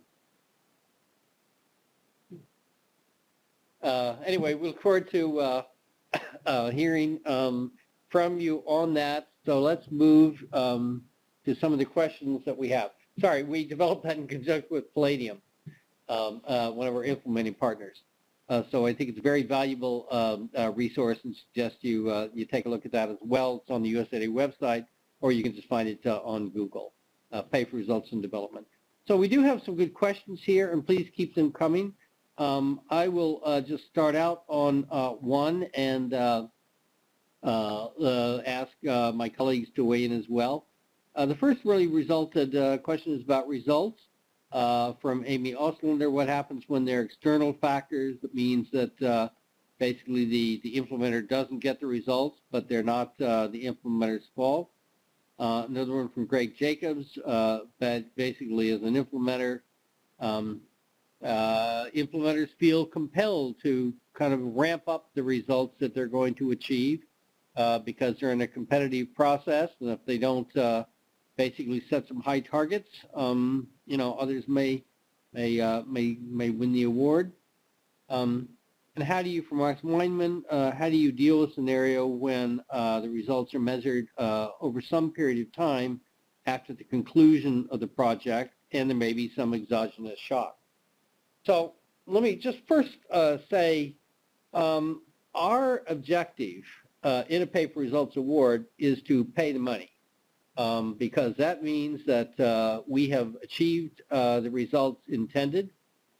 uh, anyway, we look forward to uh, hearing um, from you on that. So let's move um, to some of the questions that we have. Sorry, we developed that in conjunction with Palladium, um, uh, one of our implementing partners. Uh, so I think it's a very valuable um, uh, resource and suggest you uh, you take a look at that as well. It's on the USAID website, or you can just find it on Google. Pay for results in development. So we do have some good questions here, and please keep them coming. Um, I will uh, just start out on uh, one and uh, ask my colleagues to weigh in as well. the first really resulted question is about results from Amy Oslander. What happens when there are external factors? That means that basically the, the implementer doesn't get the results, but they're not the implementer's fault. another one from Greg Jacobs, that basically as an implementer, um, uh, implementers feel compelled to kind of ramp up the results that they're going to achieve uh, because they're in a competitive process, and if they don't uh, basically set some high targets, um, you know, others may may uh, may may win the award. Um, and how do you, from Max Weinman, uh, how do you deal with a scenario when uh, the results are measured over some period of time after the conclusion of the project, and there may be some exogenous shock? So let me just first uh, say um, our objective uh, in a pay for results award is to pay the money. Um, because that means that uh, we have achieved uh, the results intended.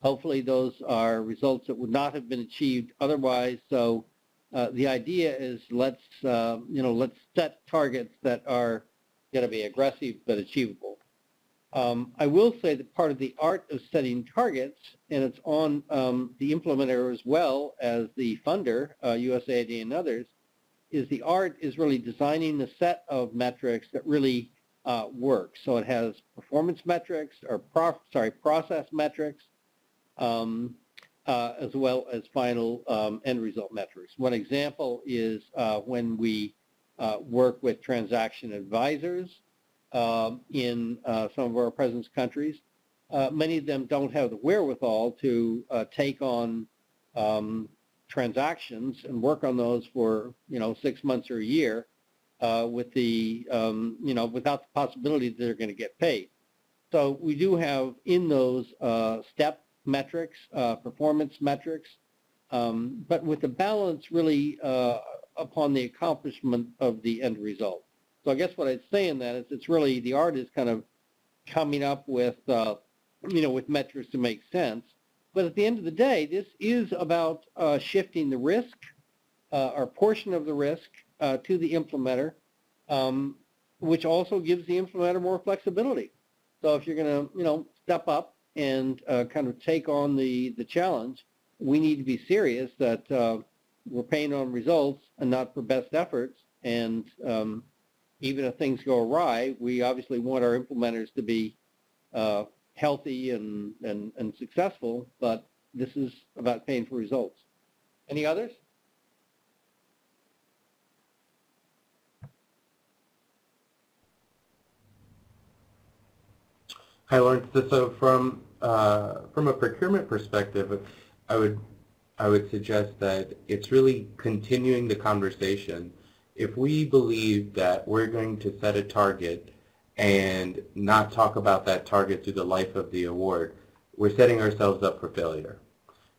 Hopefully those are results that would not have been achieved otherwise. So uh, the idea is let's, uh, you know, let's set targets that are going to be aggressive but achievable. Um, I will say that part of the art of setting targets, and it's on um, the implementer as well as the funder, uh, USAID and others, is the art is really designing the set of metrics that really uh, work. So it has performance metrics or prof, sorry process metrics, um, uh, as well as final um, end result metrics. One example is uh, when we uh, work with transaction advisors um, in uh, some of our presence countries. Uh, many of them don't have the wherewithal to take on um, transactions and work on those for you know six months or a year uh, with the um, you know without the possibility that they're going to get paid. So we do have in those uh, step metrics, uh, performance metrics, um, but with the balance really uh, upon the accomplishment of the end result. So I guess what I'd say in that is it's really the art is kind of coming up with uh, you know with metrics to make sense but at the end of the day, this is about uh, shifting the risk uh, or portion of the risk uh, to the implementer, um, which also gives the implementer more flexibility. So if you're going to, you know, step up and uh, kind of take on the, the challenge, we need to be serious that uh, we're paying on results and not for best efforts. And um, even if things go awry, we obviously want our implementers to be uh, healthy and, and, and successful, but this is about paying for results. Any others? Hi, Lawrence. So from uh, from a procurement perspective, I would I would suggest that it's really continuing the conversation. If we believe that we're going to set a target and not talk about that target through the life of the award, we're setting ourselves up for failure.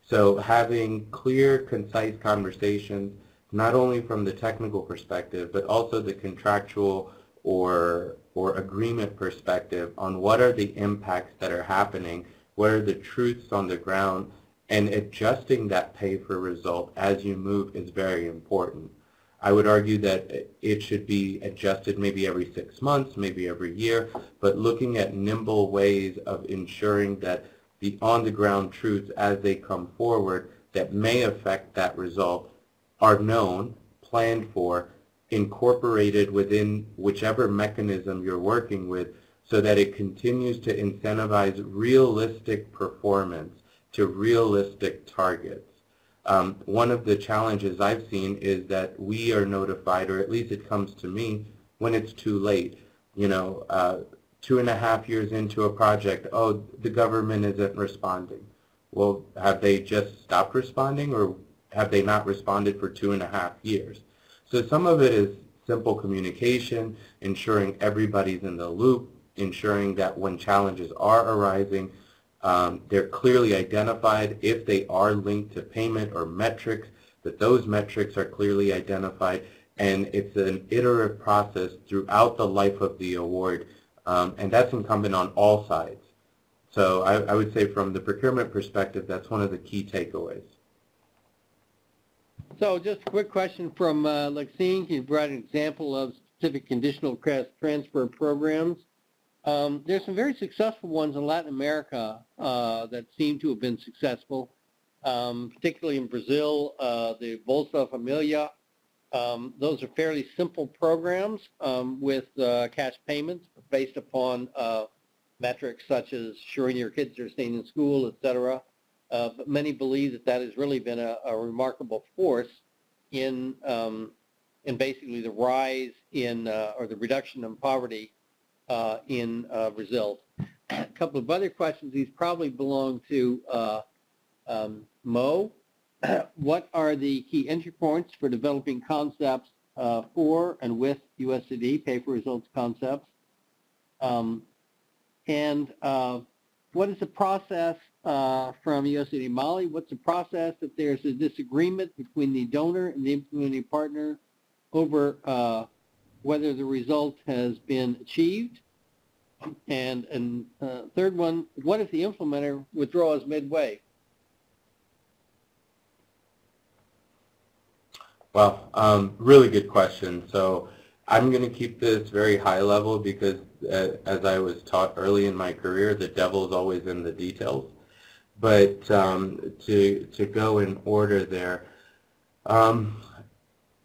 So having clear, concise conversations, not only from the technical perspective, but also the contractual or, or agreement perspective on what are the impacts that are happening, what are the truths on the ground, and adjusting that pay for result as you move is very important. I would argue that it should be adjusted maybe every six months, maybe every year, but looking at nimble ways of ensuring that the on-the-ground truths as they come forward that may affect that result are known, planned for, incorporated within whichever mechanism you're working with so that it continues to incentivize realistic performance to realistic targets. Um, one of the challenges I've seen is that we are notified, or at least it comes to me, when it's too late. You know, uh, two and a half years into a project, oh, the government isn't responding. Well, have they just stopped responding, or have they not responded for two and a half years? So some of it is simple communication, ensuring everybody's in the loop, ensuring that when challenges are arising, um, they're clearly identified if they are linked to payment or metrics, that those metrics are clearly identified, and it's an iterative process throughout the life of the award, um, and that's incumbent on all sides. So I, I, would say from the procurement perspective, that's one of the key takeaways. So just a quick question from uh, Lexine. You brought an example of specific conditional transfer programs. Um, there's some very successful ones in Latin America uh, that seem to have been successful, um, particularly in Brazil, uh, the Bolsa Familia. Um, those are fairly simple programs um, with uh, cash payments based upon uh, metrics such as ensuring your kids are staying in school, et cetera. Uh, but many believe that that has really been a, a remarkable force in um, in basically the rise in uh, or the reduction in poverty in uh, Brazil. A couple of other questions. These probably belong to uh, um, Mo. what are the key entry points for developing concepts uh, for and with USAID, pay for results concepts? Um, and uh, what is the process uh, from USAID Mali? What's the process if there's a disagreement between the donor and the implementing partner? over uh, whether the result has been achieved. And, and uh, third one, what if the implementer withdraws midway? Well, um, really good question. So I'm going to keep this very high level because uh, as I was taught early in my career, the devil is always in the details. But um, to, to go in order there, um,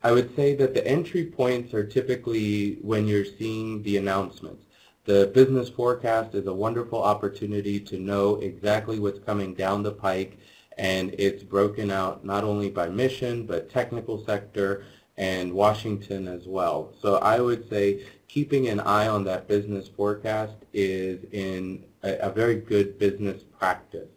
I would say that the entry points are typically when you're seeing the announcements. The business forecast is a wonderful opportunity to know exactly what's coming down the pike and it's broken out not only by mission but technical sector and Washington as well. So I would say keeping an eye on that business forecast is in a, a very good business practice.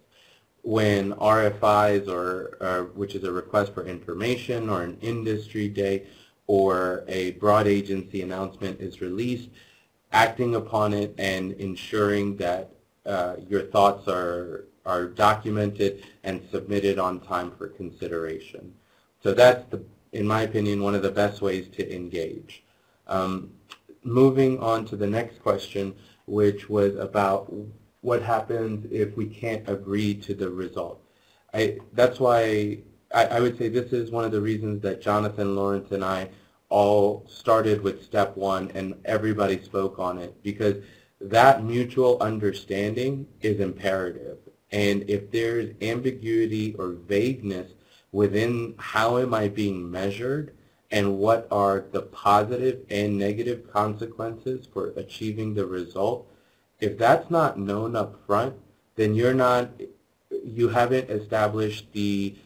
When RFIs or, or which is a request for information or an industry day or a broad agency announcement is released, acting upon it and ensuring that uh, your thoughts are are documented and submitted on time for consideration. So that's, the, in my opinion, one of the best ways to engage. Um, moving on to the next question, which was about what happens if we can't agree to the result. I, that's why I, I would say this is one of the reasons that Jonathan Lawrence and I all started with step one and everybody spoke on it because that mutual understanding is imperative. And if there's ambiguity or vagueness within how am I being measured and what are the positive and negative consequences for achieving the result, if that's not known up front, then you're not, you haven't established the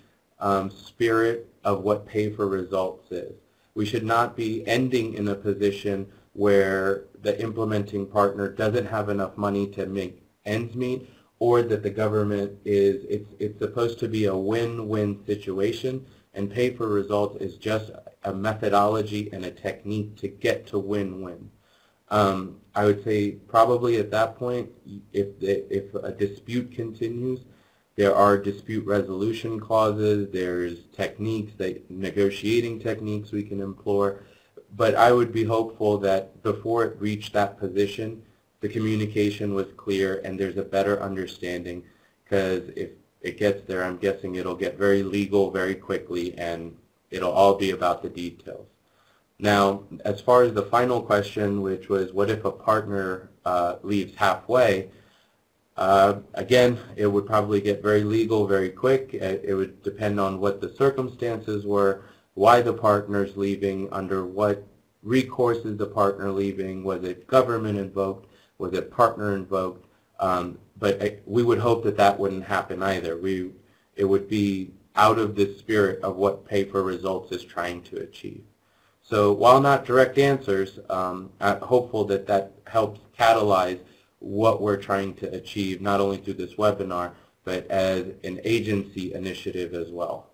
um, spirit of what pay for results is. We should not be ending in a position where the implementing partner doesn't have enough money to make ends meet or that the government is, it's, it's supposed to be a win-win situation and pay for results is just a methodology and a technique to get to win-win. Um, I would say probably at that point, if, if a dispute continues, there are dispute resolution clauses, there's techniques, that, negotiating techniques we can employ, but I would be hopeful that before it reached that position, the communication was clear and there's a better understanding because if it gets there, I'm guessing it'll get very legal very quickly and it'll all be about the details. Now, as far as the final question, which was what if a partner uh, leaves halfway, uh, again, it would probably get very legal very quick. It would depend on what the circumstances were, why the partner's leaving, under what recourse is the partner leaving, was it government invoked, was it partner invoked? Um, but I, we would hope that that wouldn't happen either. We, it would be out of the spirit of what pay for results is trying to achieve. So while not direct answers, um, I'm hopeful that that helps catalyze what we're trying to achieve, not only through this webinar, but as an agency initiative as well.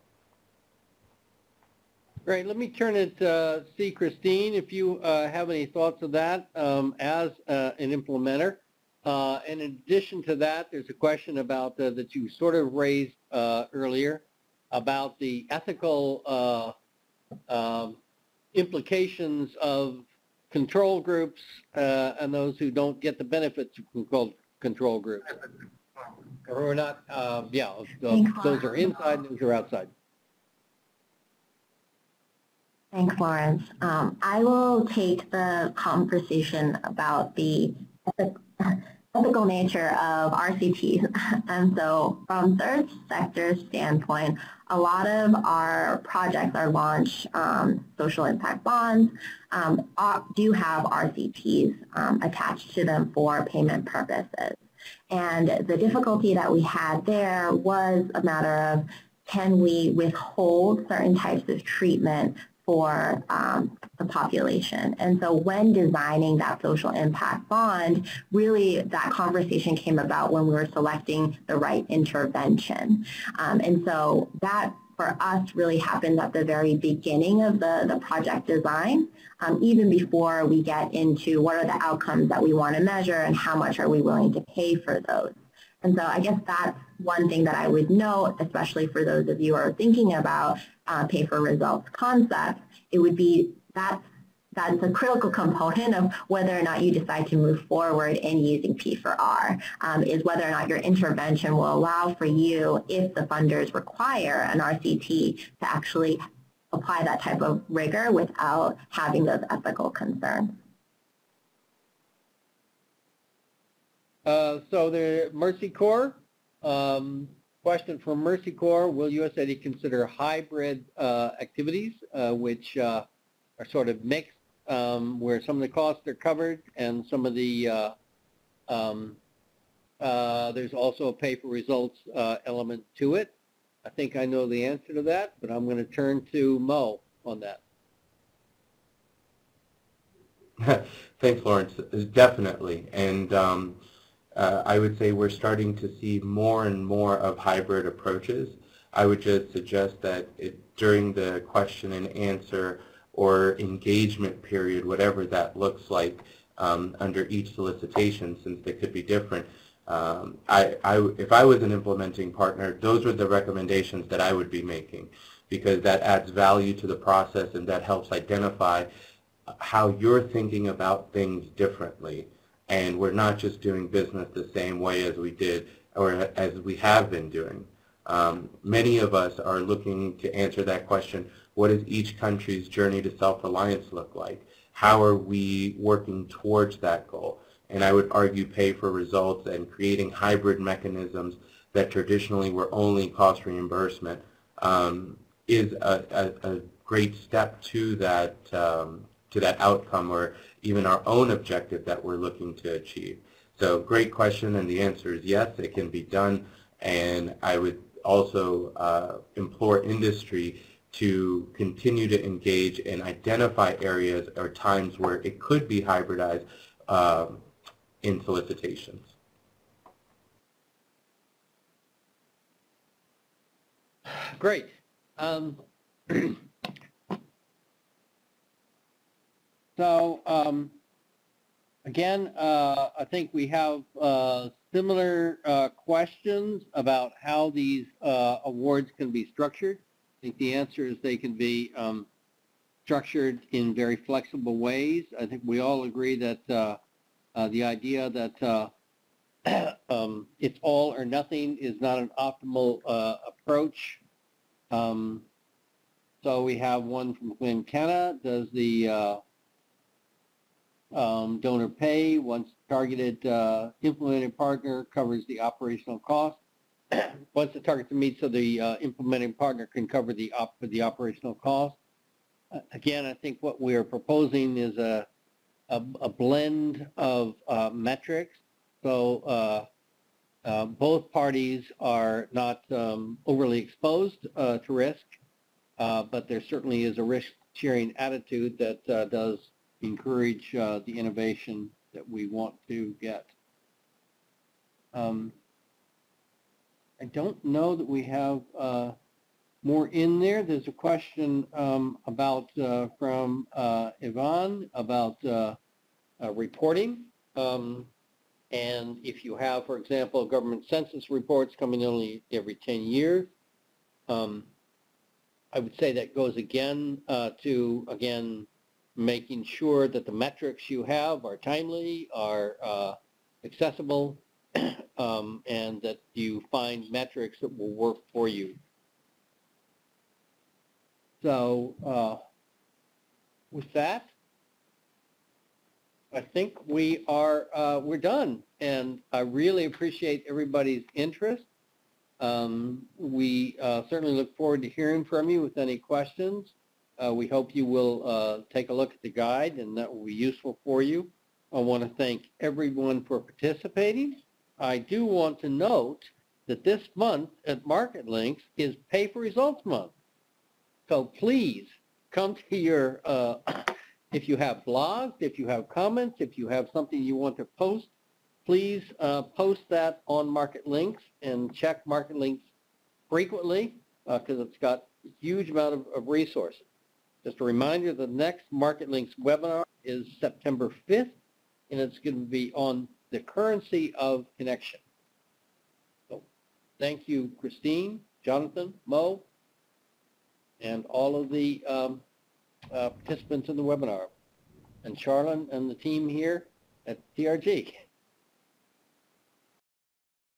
Great. Let me turn it to uh, see Christine if you uh, have any thoughts of that um, as uh, an implementer. Uh, in addition to that, there's a question about uh, that you sort of raised uh, earlier about the ethical um, implications of control groups and those who don't get the benefits of control, control groups. Or not, um, yeah, those are inside, and those are outside. Thanks, Lawrence. Um, I will take the conversation about the ethical nature of RCTs. And so from third sector standpoint, a lot of our projects are launched, um, social impact bonds, um, do have RCTs um, attached to them for payment purposes. And the difficulty that we had there was a matter of can we withhold certain types of treatment for um, the population. And so when designing that social impact bond, really that conversation came about when we were selecting the right intervention. Um, and so that for us really happened at the very beginning of the, the project design, um, even before we get into what are the outcomes that we want to measure and how much are we willing to pay for those. And so I guess that's one thing that I would note, especially for those of you who are thinking about uh, pay for results concept, it would be that's that's a critical component of whether or not you decide to move forward in using P4R, um, is whether or not your intervention will allow for you, if the funders require an RCT, to actually apply that type of rigor without having those ethical concerns. Uh, so the Mercy Corps, um, question from Mercy Corps, will USAID consider hybrid uh, activities uh, which uh, are sort of mixed um, where some of the costs are covered and some of the, uh, um, uh, there's also a pay for results uh, element to it. I think I know the answer to that, but I'm going to turn to Mo on that. Thanks, Lawrence. Definitely. And um, uh, I would say we're starting to see more and more of hybrid approaches. I would just suggest that it, during the question and answer or engagement period, whatever that looks like um, under each solicitation, since they could be different, um, I, I, if I was an implementing partner, those are the recommendations that I would be making because that adds value to the process and that helps identify how you're thinking about things differently. And we're not just doing business the same way as we did or as we have been doing. Um, many of us are looking to answer that question, what does each country's journey to self-reliance look like? How are we working towards that goal? and I would argue pay for results and creating hybrid mechanisms that traditionally were only cost reimbursement um, is a, a, a, great step to that um, to that outcome or even our own objective that we're looking to achieve. So great question and the answer is yes, it can be done and I would also uh, implore industry to continue to engage and identify areas or times where it could be hybridized um, in solicitations. Great. Um, so um, again, uh, I think we have uh, similar uh, questions about how these uh, awards can be structured. I think the answer is they can be um, structured in very flexible ways. I think we all agree that uh, uh, the idea that um, it's all or nothing is not an optimal approach. Um, so we have one from Glenn Kenna. Does the um, donor pay once targeted uh, implementing partner covers the operational cost? once the target meets, so the uh, implementing partner can cover the op the operational cost. again, I think what we are proposing is a a, a blend of uh, metrics. So uh, uh, both parties are not um, overly exposed uh, to risk, uh, but there certainly is a risk-sharing attitude that uh, does encourage the innovation that we want to get. Um, I don't know that we have more in there. There's a question um, about uh, from uh, Yvonne about uh, uh, reporting. Um, and if you have, for example, government census reports coming only every 10 years, um, I would say that goes again uh, to, again, making sure that the metrics you have are timely, are uh, accessible, um, and that you find metrics that will work for you. So uh, with that, I think we are uh, we're done, and I really appreciate everybody's interest. Um, we uh, certainly look forward to hearing from you with any questions. Uh, we hope you will uh, take a look at the guide, and that will be useful for you. I want to thank everyone for participating. I do want to note that this month at Marketlinks is Pay for Results Month. So please come to your, uh, if you have blogs, if you have comments, if you have something you want to post, please uh, post that on Marketlinks and check Marketlinks frequently because uh, it's got a huge amount of, of, resources. Just a reminder, the next Marketlinks webinar is September 5th, and it's going to be on the currency of connection. So thank you, Christine, Jonathan, Mo, and all of the um, uh, participants in the webinar, and Charlene and the team here at TRG.